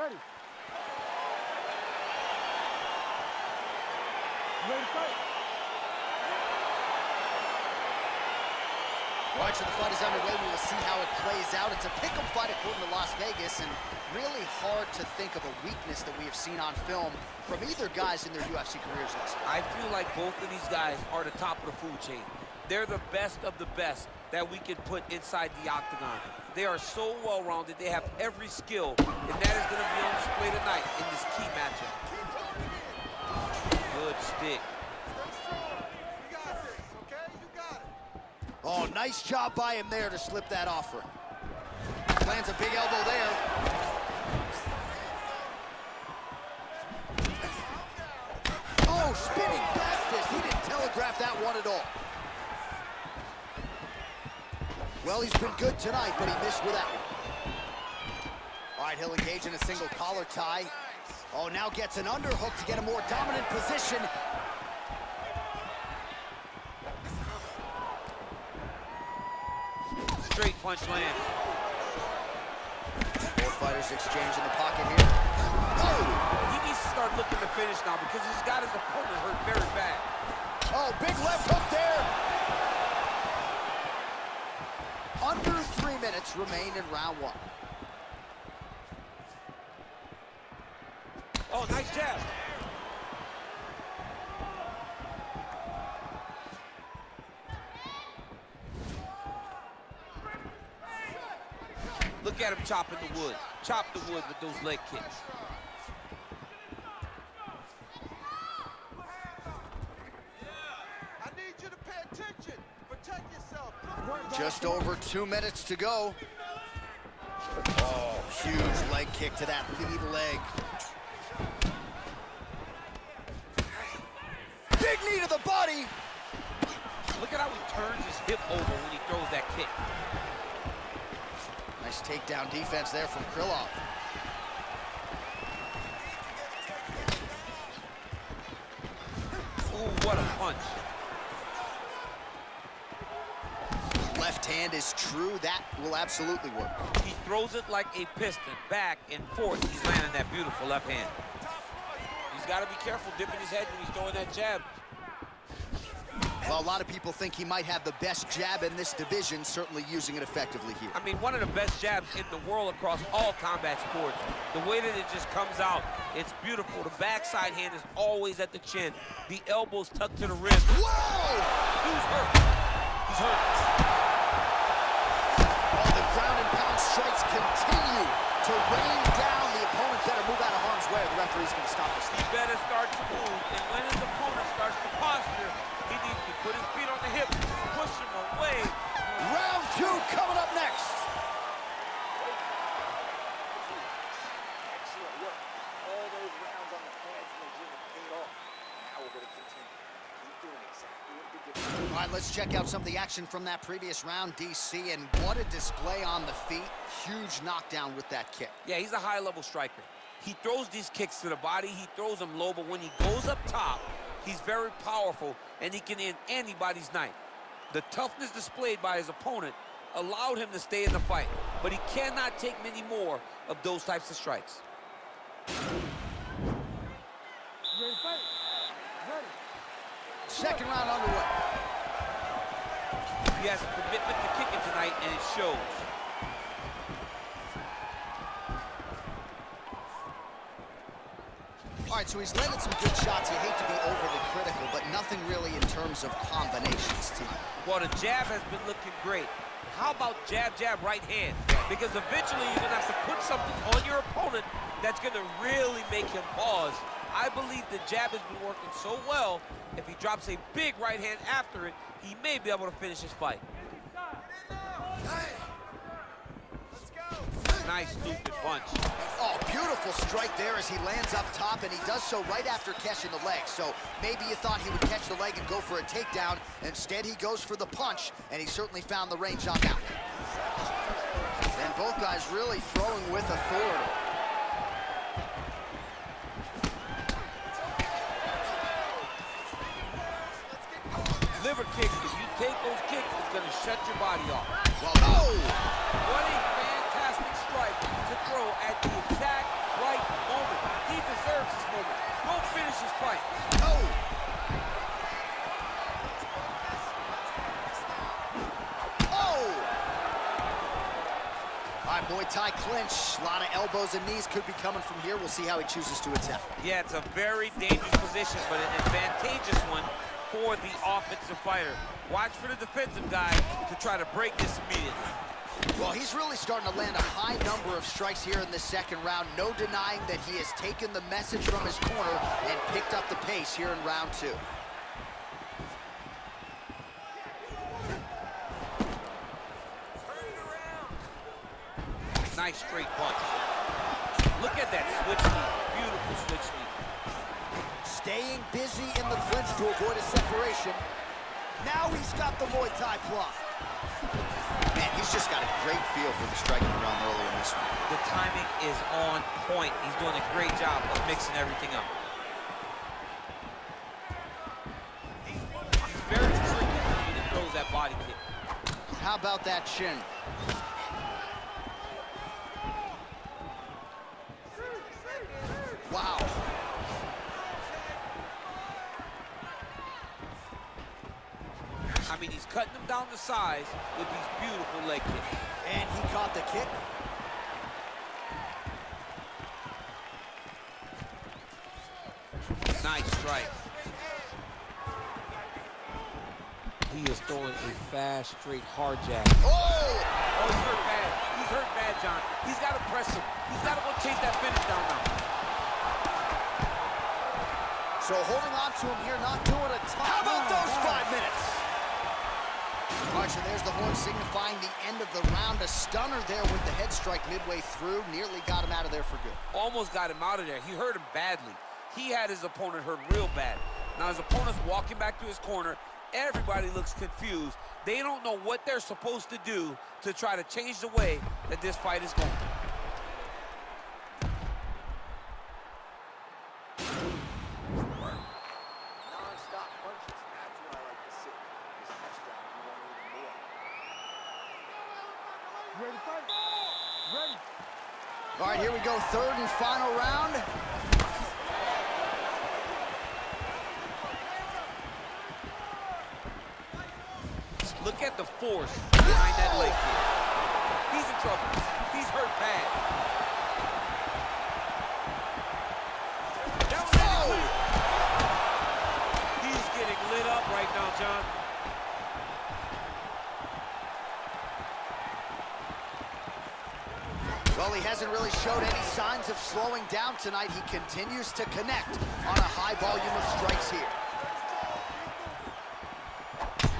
Ready. Ready to fight. All right, so the fight is underway. We will see how it plays out. It's a pick'em fight according to Las Vegas, and really hard to think of a weakness that we have seen on film from either guys in their UFC careers thus far. I feel like both of these guys are the top of the food chain. They're the best of the best that we can put inside the octagon. They are so well-rounded. They have every skill, and that is going to be on display tonight in this key matchup. Good stick. Oh, nice job by him there to slip that offer. Lands a big elbow there. Oh, spinning back fist. He didn't telegraph that one at all. Well, he's been good tonight, but he missed with that one. All right, he'll engage in a single collar tie. Oh, now gets an underhook to get a more dominant position. Straight punch lands. Both fighters exchange in the pocket here. Oh! He needs to start looking to finish now because he's got his opponent hurt very bad. Oh, big left hook there. Under three minutes remain in round one. Oh, nice jab. Look at him chopping the wood. Chop the wood with those leg kicks. Just over two minutes to go. Oh, huge leg kick to that lead leg. Big knee to the body. Look at how he turns his hip over when he throws that kick. Nice takedown defense there from Krylov. Ooh, what a punch. Left hand is true. That will absolutely work. He throws it like a piston, back and forth. He's landing that beautiful left hand. He's got to be careful dipping his head when he's throwing that jab. Well, a lot of people think he might have the best jab in this division, certainly using it effectively here. I mean, one of the best jabs in the world across all combat sports. The way that it just comes out, it's beautiful. The backside hand is always at the chin. The elbows tucked to the wrist. Whoa! Who's hurt? He's hurt. Continue to rain down, the opponent better move out of harm's way. The referee's going to stop this. He better start to move. And when his opponent starts to posture, he needs to put his feet on the hips, push him away. Round two coming up next. Excellent work. All those rounds on the pads in the gym have paid off. Now we're going to continue. Keep doing exactly what we did. All right, let's check out some of the action from that previous round, DC, and what a display on the feet. Huge knockdown with that kick. Yeah, he's a high-level striker. He throws these kicks to the body, he throws them low, but when he goes up top, he's very powerful, and he can end anybody's night. The toughness displayed by his opponent allowed him to stay in the fight, but he cannot take many more of those types of strikes. Ready fight? Ready. Second round underway. He has a commitment to kicking tonight, and it shows. All right, so he's landed some good shots. You hate to be overly critical, but nothing really in terms of combinations tonight. Well, the jab has been looking great. How about jab, jab, right hand? Because eventually you're going to have to put something on your opponent that's going to really make him pause. I believe the jab has been working so well, if he drops a big right hand after it, he may be able to finish his fight. Nice stupid punch. Oh, beautiful strike there as he lands up top, and he does so right after catching the leg. So maybe you thought he would catch the leg and go for a takedown. Instead, he goes for the punch, and he certainly found the range on that. And both guys really throwing with authority. liver kicks, if you take those kicks, it's going to shut your body off. Well, oh! What a fantastic strike to throw at the exact right moment. He deserves this moment. Don't finish his fight. Oh! All right, Muay Thai clinch. A lot of elbows and knees could be coming from here. We'll see how he chooses to attack. Yeah, it's a very dangerous position, but an advantageous one for the offensive fighter. Watch for the defensive guy to try to break this immediately. Well, he's really starting to land a high number of strikes here in the second round. No denying that he has taken the message from his corner and picked up the pace here in round two. Nice straight punch. Look at that switch knee. Beautiful switch knee. Staying busy in the clinch to avoid a separation. Now he's got the Muay Thai block. Man, he's just got a great feel for the striking around early in this one. The timing is on point. He's doing a great job of mixing everything up. He's very tricky when he throws that body kick. How about that shin? Wow. I mean, he's cutting them down to size with these beautiful leg kicks. And he caught the kick. Nice strike. He is throwing a fast, straight, hard jab. Oh! Oh, he's hurt bad. He's hurt bad, Jon. He's got to press him. He's got to go chase that finish down now. So holding on to him here, not doing a ton. How about those five minutes? There's the horn signifying the end of the round. A stunner there with the head strike midway through. Nearly got him out of there for good. Almost got him out of there. He hurt him badly. He had his opponent hurt real bad. Now his opponent's walking back to his corner. Everybody looks confused. They don't know what they're supposed to do to try to change the way that this fight is going. Non-stop punches. That's what I like to see. This next round, you want even more. Ready to fight? Ready. All right, here we go. Third and final round. Look at the force behind that leg. He's in trouble. He's hurt bad. That was Oh! He's getting lit up right now, Jon. Well, he hasn't really showed any signs of slowing down tonight. He continues to connect on a high volume of strikes here.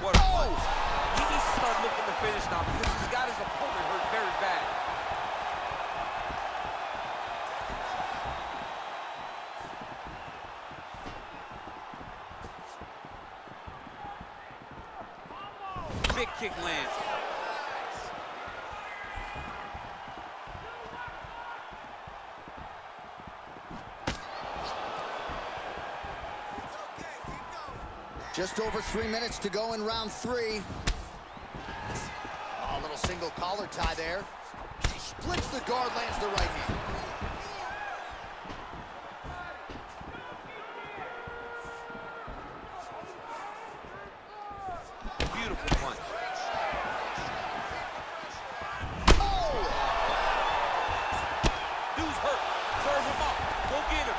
What a oh! punch. He needs to start looking to finish now because he's got his opponent hurt very bad. Big kick lands. Just over three minutes to go in round three. Oh, a little single collar tie there. He splits the guard, lands the right hand. Beautiful punch. Oh! Dude's hurt. Serve him up. Go get him.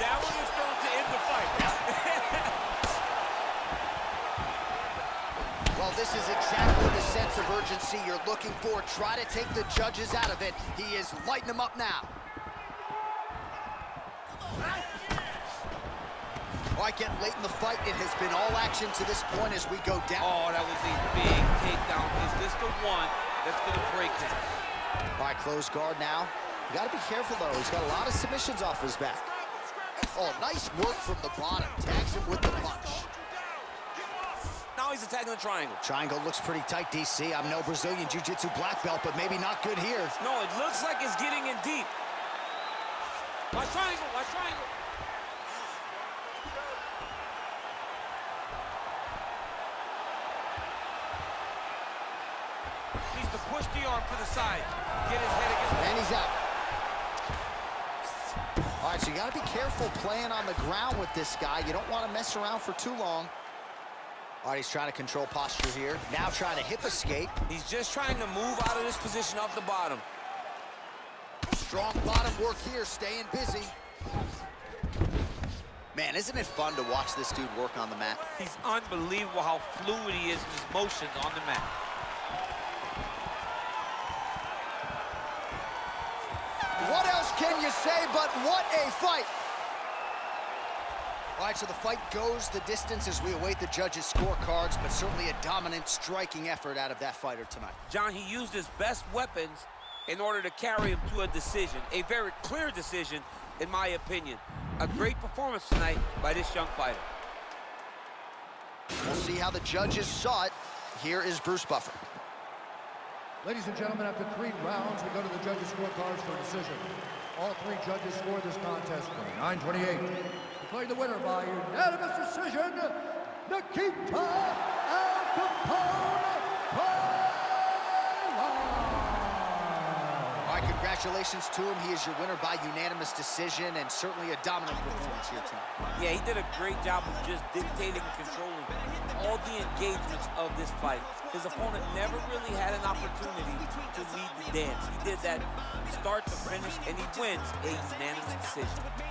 That one is thrown to end the fight. Well, this is exactly the sense of urgency you're looking for. Try to take the judges out of it. He is lighting them up now. All right, getting late in the fight. It has been all action to this point as we go down. Oh, that was a big takedown. Is this the one that's going to break him? All right, closed guard now. You got to be careful, though. He's got a lot of submissions off his back. Oh, nice work from the bottom. Tags him with the punch. Now he's attacking the triangle. Triangle looks pretty tight, DC. I'm no Brazilian Jiu-Jitsu black belt, but maybe not good here. No, it looks like it's getting in deep. Watch triangle, watch triangle. He's to push the arm to the side. Get his head against the And he's out. All right, so you got to be careful playing on the ground with this guy. You don't want to mess around for too long. All right, he's trying to control posture here. Now trying to hip escape. He's just trying to move out of this position off the bottom. Strong bottom work here, staying busy. Man, isn't it fun to watch this dude work on the mat? He's unbelievable how fluid he is in his motions on the mat. What else can you say but what a fight? All right, so the fight goes the distance as we await the judges' scorecards, but certainly a dominant striking effort out of that fighter tonight. Jon, he used his best weapons in order to carry him to a decision, a very clear decision, in my opinion. A great performance tonight by this young fighter. We'll see how the judges saw it. Here is Bruce Buffer. Ladies and gentlemen, after three rounds, we go to the judges' scorecards for a decision. All three judges scored this contest 29-28. Declaring the winner by unanimous decision, Nikita Al Capone All right, congratulations to him. He is your winner by unanimous decision and certainly a dominant performance here tonight. Yeah, he did a great job of just dictating and controlling all the engagements of this fight. His opponent never really had an opportunity to lead the dance. He did that start to finish, and he wins a unanimous decision.